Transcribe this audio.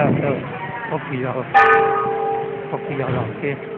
아, 저, 커 피, 어, 커 피, 어, 이렇 게.